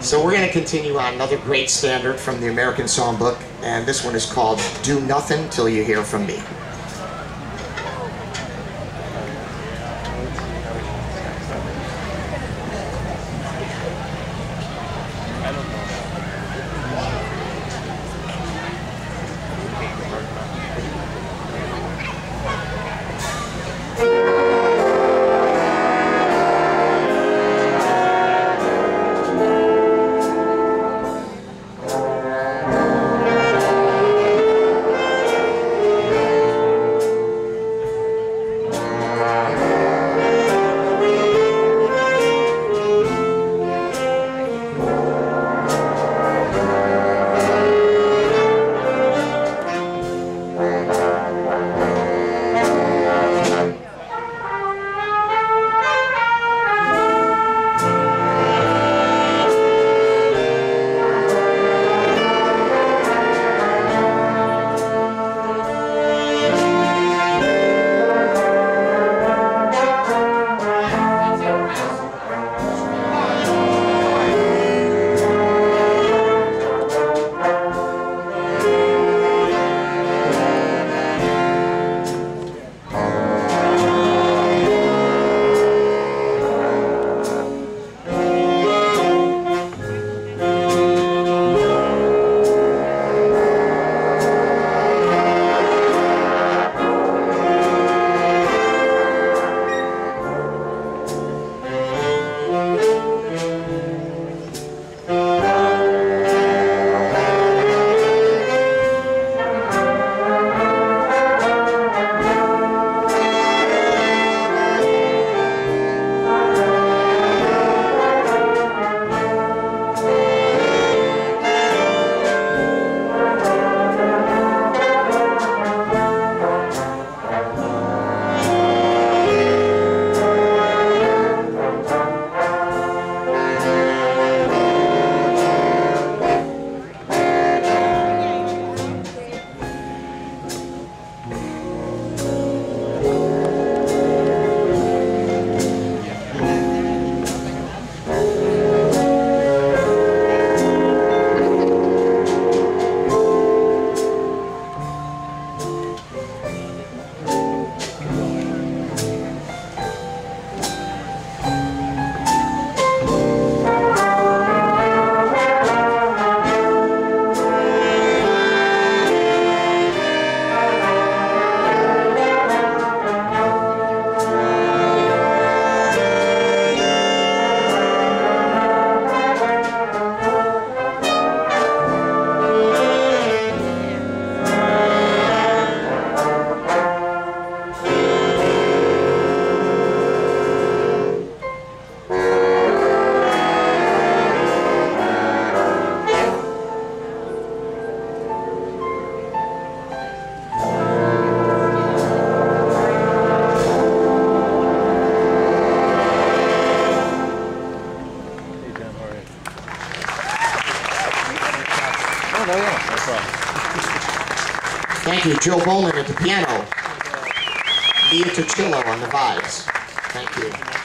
So we're going to continue on another great standard from the American Songbook, and this one is called Do Nothing Till You Hear From Me. Oh, Thank you, Joe Bowman at the piano. Via Tuccillo on the vibes. Thank you.